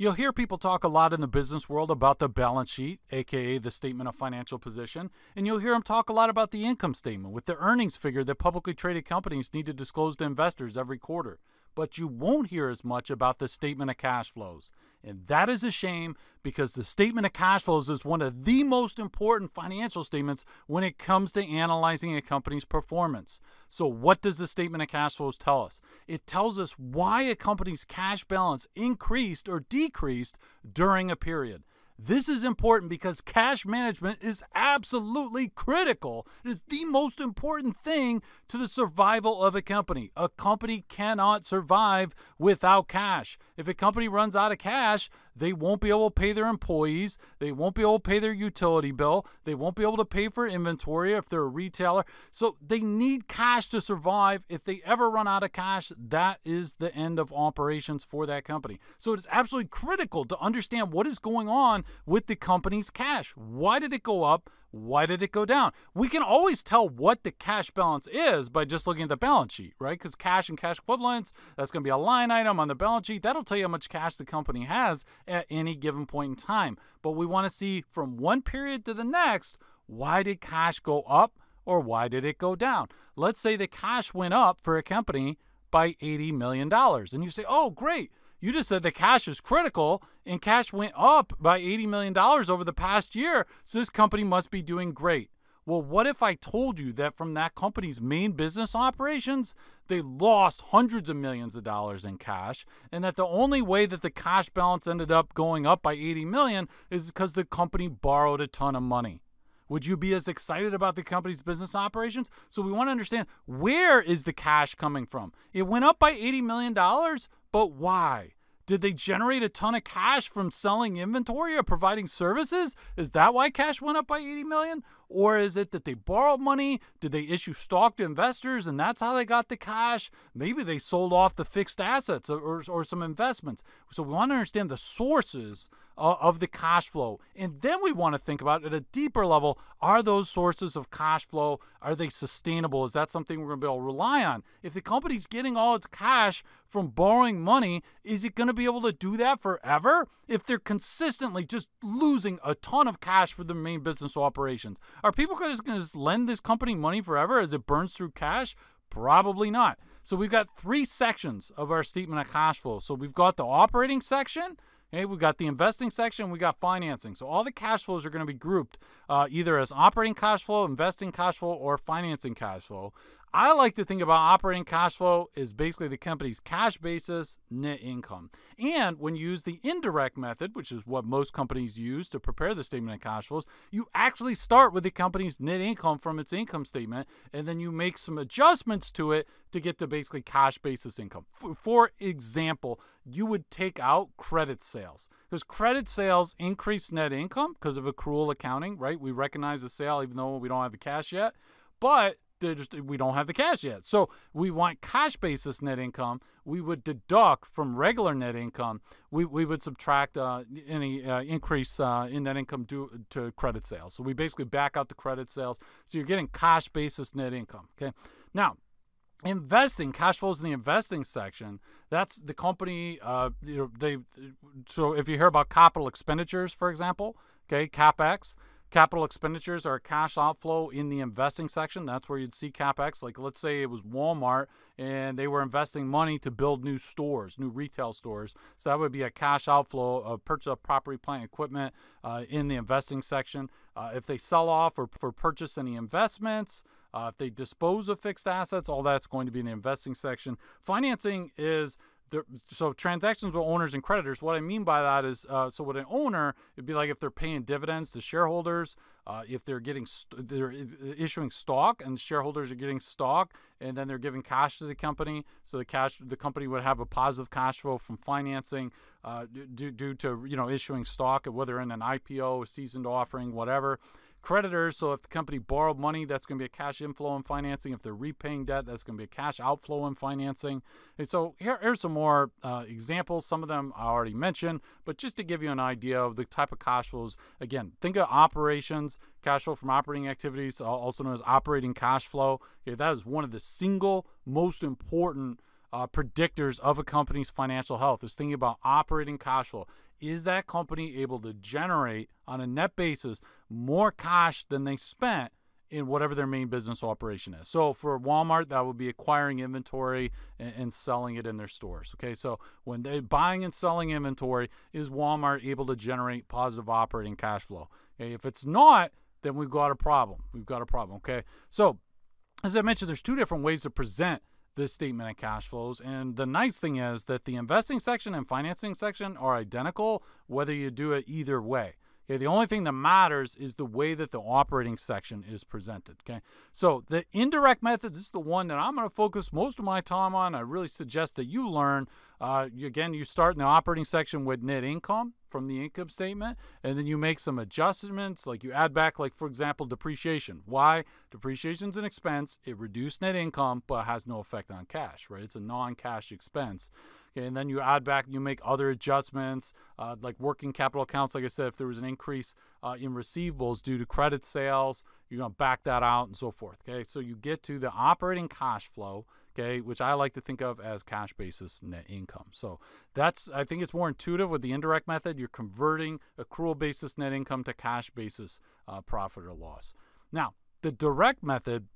You'll hear people talk a lot in the business world about the balance sheet, aka the statement of financial position, and you'll hear them talk a lot about the income statement with the earnings figure that publicly traded companies need to disclose to investors every quarter but you won't hear as much about the statement of cash flows. And that is a shame because the statement of cash flows is one of the most important financial statements when it comes to analyzing a company's performance. So, what does the statement of cash flows tell us? It tells us why a company's cash balance increased or decreased during a period. This is important because cash management is absolutely critical. It is the most important thing to the survival of a company. A company cannot survive without cash. If a company runs out of cash, they won't be able to pay their employees. They won't be able to pay their utility bill. They won't be able to pay for inventory if they're a retailer. So they need cash to survive. If they ever run out of cash, that is the end of operations for that company. So it is absolutely critical to understand what is going on with the company's cash. Why did it go up? Why did it go down? We can always tell what the cash balance is by just looking at the balance sheet, right? Because cash and cash equivalents, that's going to be a line item on the balance sheet. That'll tell you how much cash the company has at any given point in time. But we want to see from one period to the next why did cash go up or why did it go down? Let's say the cash went up for a company by $80 million. And you say, oh, great. You just said the cash is critical, and cash went up by $80 million over the past year, so this company must be doing great. Well, what if I told you that from that company's main business operations, they lost hundreds of millions of dollars in cash, and that the only way that the cash balance ended up going up by 80 million is because the company borrowed a ton of money? Would you be as excited about the company's business operations? So we want to understand where is the cash coming from? It went up by 80 million dollars, but why? Did they generate a ton of cash from selling inventory or providing services? Is that why cash went up by 80 million? Or is it that they borrowed money? Did they issue stock to investors and that's how they got the cash? Maybe they sold off the fixed assets or, or, some investments. So we want to understand the sources of the cash flow. And then we want to think about at a deeper level are those sources of cash flow, are they sustainable? Is that something we're going to be able to rely on? If the company's getting all its cash from borrowing money, is it going to be able to do that forever? If they're consistently just losing a ton of cash for the main business operations, are people just going to just lend this company money forever as it burns through cash? Probably not. So we've got three sections of our statement of cash flow. So we've got the operating section, Okay, we've got the investing section, we got financing. So all the cash flows are going to be grouped uh, either as operating cash flow, investing cash flow, or financing cash flow. I like to think about operating cash flow is basically the company's cash basis net income. And when you use the indirect method, which is what most companies use to prepare the statement of cash flows, you actually start with the company's net income from its income statement, and then you make some adjustments to it to get to basically cash basis income. For, example, you would take out credit sales because credit sales increase net income because of accrual accounting, right? We recognize the sale even though we don't have the cash yet. But just, we don't have the cash yet. So we want cash basis net income. We would deduct from regular net income. We, we would subtract uh, any uh, increase uh, in net income due to credit sales. So we basically back out the credit sales. So you're getting cash basis net income. Okay. Now, investing cash flows in the investing section that's the company uh, you know they so if you hear about capital expenditures for example okay capex Capital expenditures are a cash outflow in the investing section. That's where you'd see capex. Like let's say it was Walmart and they were investing money to build new stores, new retail stores. So that would be a cash outflow of purchase of property, plant, equipment uh, in the investing section. Uh, if they sell off or for purchase any investments, uh, if they dispose of fixed assets, all that's going to be in the investing section. Financing is so transactions with owners and creditors. What I mean by that is, uh, so with an owner, it'd be like if they're paying dividends to shareholders, uh, if they're getting st- they're issuing stock and shareholders are getting stock, and then they're giving cash to the company. So the cash the company would have a positive cash flow from financing uh, due due to you know issuing stock, whether in an IPO, a seasoned offering, whatever creditors. So if the company borrowed money, that's going to be a cash inflow in financing. If they're repaying debt, that's going to be a cash outflow in financing. And so here, here's some more uh, examples. Some of them I already mentioned, but just to give you an idea of the type of cash flows. Again, think of operations, cash flow from operating activities, also known as operating cash flow. Okay, that is one of the single most important uh, predictors of a company's financial health is thinking about operating cash flow. Is that company able to generate on a net basis more cash than they spent in whatever their main business operation is. So for Walmart, that would be acquiring inventory and, and, selling it in their stores. Okay, so when they're buying and selling inventory, is Walmart able to generate positive operating cash flow? Okay, if it's not, then we've got a problem. We've got a problem. Okay, so as I mentioned, there's two different ways to present this statement of cash flows. And the nice thing is that the investing section and financing section are identical, whether you do it either way. Okay, the only thing that matters is the way that the operating section is presented. Okay, so the indirect method, this is the one that I'm going to focus most of my time on. I really suggest that you learn. Uh, again, you start in the operating section with net income from the income statement and then you make some adjustments like you add back like for example depreciation. Why? Depreciation is an expense. It reduced net income but has no effect on cash right? It's a non-cash expense. Okay and then you add back you make other adjustments uh, like working capital accounts. Like i said if there was an increase uh, in receivables due to credit sales you're going to back that out and so forth okay so you get to the operating cash flow okay, which I like to think of as cash basis net income. So that's, I think it's more intuitive with the indirect method. You're converting accrual basis net income to cash basis uh, profit or loss. Now, the direct method,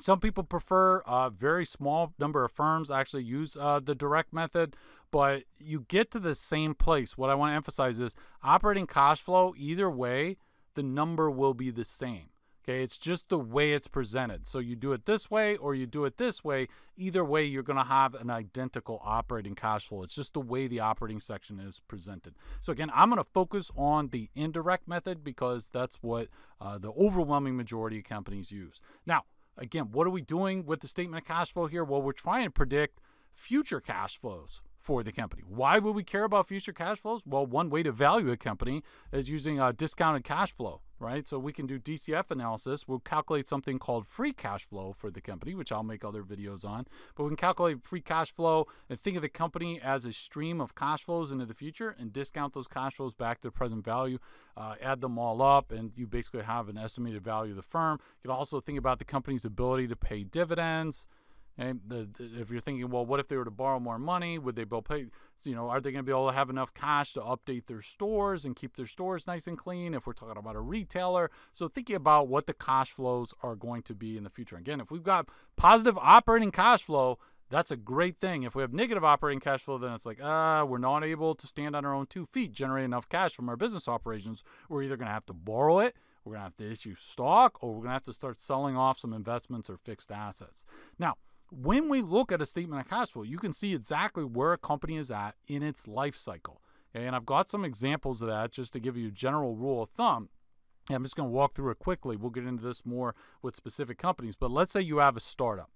some people prefer a very small number of firms actually use uh, the direct method, but you get to the same place. What I want to emphasize is operating cash flow, either way, the number will be the same. Okay, it's just the way it's presented. So you do it this way or you do it this way. Either way, you're going to have an identical operating cash flow. It's just the way the operating section is presented. So again, I'm going to focus on the indirect method because that's what uh, the overwhelming majority of companies use. Now, again, what are we doing with the statement of cash flow here? Well, we're trying to predict future cash flows for the company. Why would we care about future cash flows? Well, one way to value a company is using a discounted cash flow right? So we can do DCF analysis. We'll calculate something called free cash flow for the company, which I'll make other videos on. But we can calculate free cash flow and think of the company as a stream of cash flows into the future and discount those cash flows back to present value, uh, add them all up, and you basically have an estimated value of the firm. You can also think about the company's ability to pay dividends. And the, if you're thinking, well, what if they were to borrow more money? Would they be able to pay? You know, are they going to be able to have enough cash to update their stores and keep their stores nice and clean? If we're talking about a retailer, so thinking about what the cash flows are going to be in the future. Again, if we've got positive operating cash flow, that's a great thing. If we have negative operating cash flow, then it's like, ah, uh, we're not able to stand on our own two feet, generate enough cash from our business operations. We're either going to have to borrow it, we're going to have to issue stock, or we're going to have to start selling off some investments or fixed assets. Now, when we look at a statement of cash flow, you can see exactly where a company is at in its life cycle. And I've got some examples of that just to give you a general rule of thumb. I'm just going to walk through it quickly. We'll get into this more with specific companies. But let's say you have a startup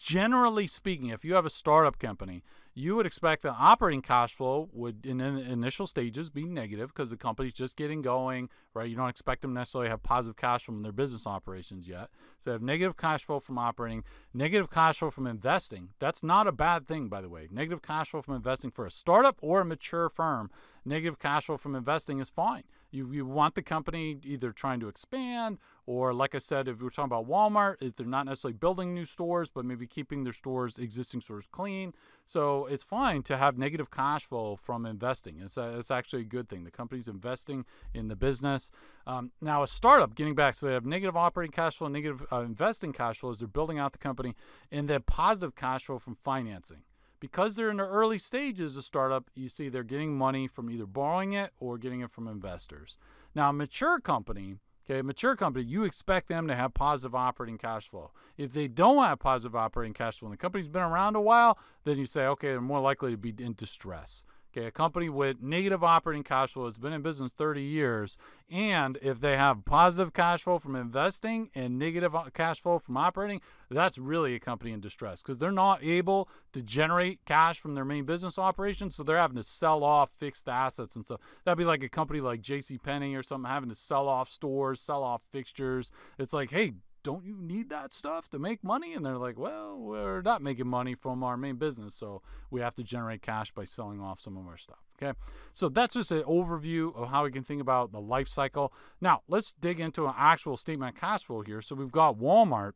generally speaking, if you have a startup company, you would expect the operating cash flow would, in the initial stages, be negative because the company's just getting going, right? You don't expect them necessarily have positive cash flow from their business operations yet. So, have negative cash flow from operating, negative cash flow from investing. That's not a bad thing, by the way. Negative cash flow from investing for a startup or a mature firm, negative cash flow from investing is fine. You, you want the company either trying to expand or, like I said, if we're talking about Walmart, if they're not necessarily building new stores, but maybe keeping their stores, existing stores clean. So it's fine to have negative cash flow from investing. It's, a, it's actually a good thing. The company's investing in the business. Um, now, a startup, getting back, so they have negative operating cash flow, negative uh, investing cash flows. They're building out the company, and they have positive cash flow from financing because they're in the early stages of startup, you see they're getting money from either borrowing it or getting it from investors. Now, a mature company, okay, a mature company, you expect them to have positive operating cash flow. If they don't have positive operating cash flow and the company's been around a while, then you say, okay, they're more likely to be in distress. Okay, a company with negative operating cash flow that's been in business 30 years, and if they have positive cash flow from investing and negative uh, cash flow from operating, that's really a company in distress because they're not able to generate cash from their main business operations, so they're having to sell off fixed assets and stuff. that'd be like a company like J.C. Penney or something having to sell off stores, sell off fixtures. It's like, hey, don't you need that stuff to make money? And they're like, well, we're not making money from our main business, so we have to generate cash by selling off some of our stuff. Okay, so that's just an overview of how we can think about the life cycle. Now, let's dig into an actual statement of cash flow here. So we've got Walmart.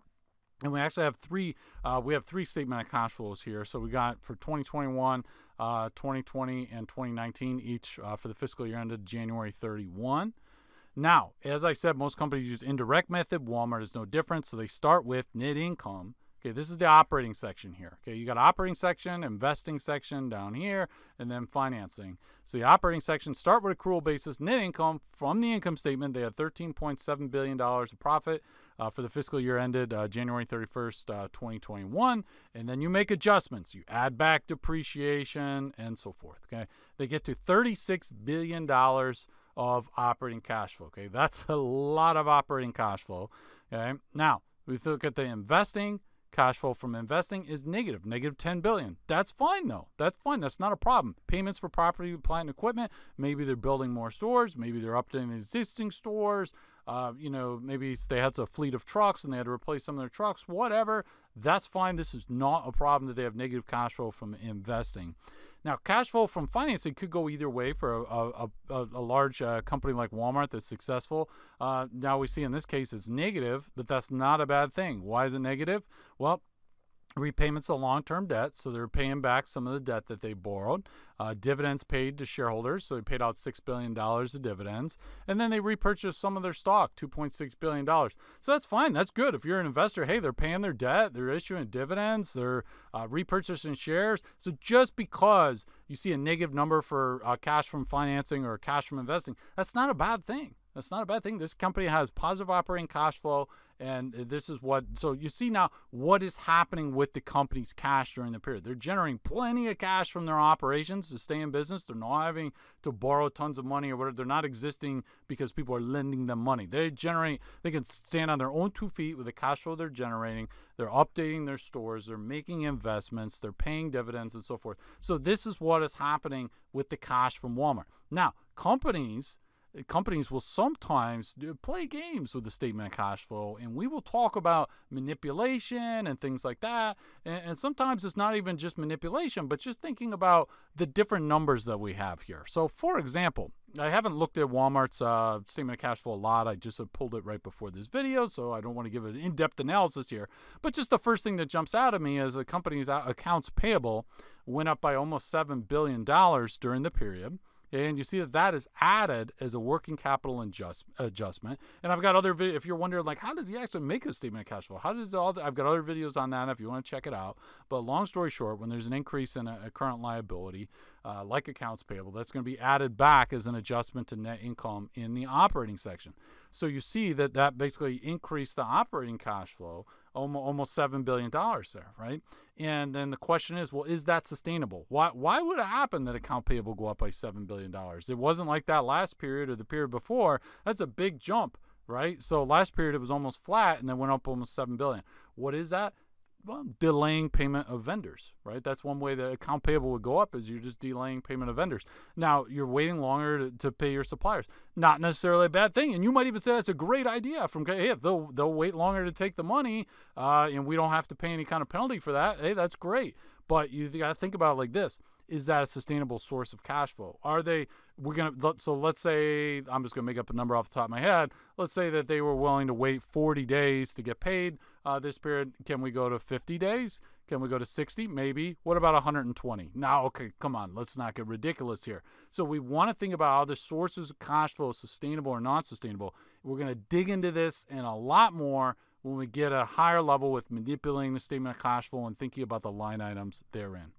and we actually have three. Uh, we have three statement of cash flows here. So we got for 2021, uh, 2020, and 2019, each uh, for the fiscal year ended January 31. Now, as I said, most companies use indirect method. Walmart is no different. So they start with net income. Okay, this is the operating section here. Okay, you got operating section, investing section down here, and then financing. So the operating section start with accrual basis net income from the income statement. They had 13.7 billion dollars of profit uh, for the fiscal year ended uh, January 31st, uh, 2021, and then you make adjustments. You add back depreciation and so forth. Okay, they get to 36 billion dollars of operating cash flow. Okay, that's a lot of operating cash flow. Okay, now we look at the investing cash flow from investing is negative, negative 10 billion. That's fine though. That's fine. That's not a problem. Payments for property, plant, and equipment. Maybe they're building more stores. Maybe they're updating existing stores. Uh, you know, maybe they had a fleet of trucks and they had to replace some of their trucks. Whatever. That's fine. This is not a problem that they have negative cash flow from investing. Now, cash flow from financing could go either way for a, a, a, a large uh, company like Walmart that's successful. Uh, now, we see in this case it's negative, but that's not a bad thing. Why is it negative? Well, repayments of long-term debt, so they're paying back some of the debt that they borrowed. Uh, dividends paid to shareholders, so they paid out six billion dollars of dividends, and then they repurchased some of their stock, two point six billion dollars. So that's fine. That's good. If you're an investor, hey, they're paying their debt, they're issuing dividends, they're uh, repurchasing shares. So just because you see a negative number for uh, cash from financing or cash from investing, that's not a bad thing. That's not a bad thing. This company has positive operating cash flow, and this is what. So you see now what is happening with the company's cash during the period. They're generating plenty of cash from their operations to stay in business. They're not having to borrow tons of money or whatever. They're not existing because people are lending them money. They generate. They can stand on their own two feet with the cash flow they're generating. They're updating their stores. They're making investments. They're paying dividends and so forth. So this is what is happening with the cash from Walmart. Now companies companies will sometimes play games with the statement of cash flow, and we will talk about manipulation and things like that. And, and, sometimes it's not even just manipulation, but just thinking about the different numbers that we have here. So, for example, I haven't looked at Walmart's uh, statement of cash flow a lot. I just pulled it right before this video, so I don't want to give an in-depth analysis here. But just the first thing that jumps out at me is the company's accounts payable went up by almost seven billion dollars during the period. And you see that that is added as a working capital adjust, adjustment. And I've got other videos. If you're wondering, like, how does he actually make a statement of cash flow? How does all? The, I've got other videos on that if you want to check it out. But long story short, when there's an increase in a, a current liability, uh, like accounts payable, that's going to be added back as an adjustment to net income in the operating section. So you see that that basically increased the operating cash flow almost seven billion dollars there, right? And then the question is, well, is that sustainable? Why why would it happen that account payable go up by seven billion dollars? It wasn't like that last period or the period before. That's a big jump, right? So last period it was almost flat and then went up almost seven billion. What is that? Well, delaying payment of vendors, right? That's one way the account payable would go up is you're just delaying payment of vendors. Now you're waiting longer to, to pay your suppliers. Not necessarily a bad thing, and you might even say that's a great idea. From hey, if they'll they'll wait longer to take the money, uh, and we don't have to pay any kind of penalty for that. Hey, that's great. But you got to think about it like this: is that a sustainable source of cash flow? Are they, we're going to, so let's say, I'm just going to make up a number off the top of my head. Let's say that they were willing to wait 40 days to get paid uh, this period. Can we go to 50 days? Can we go to 60? Maybe. What about 120? Now, okay, come on, let's not get ridiculous here. So we want to think about how the sources of cash flow sustainable or non sustainable. We're going to dig into this and a lot more when we get a higher level with manipulating the statement of cash flow and thinking about the line items therein.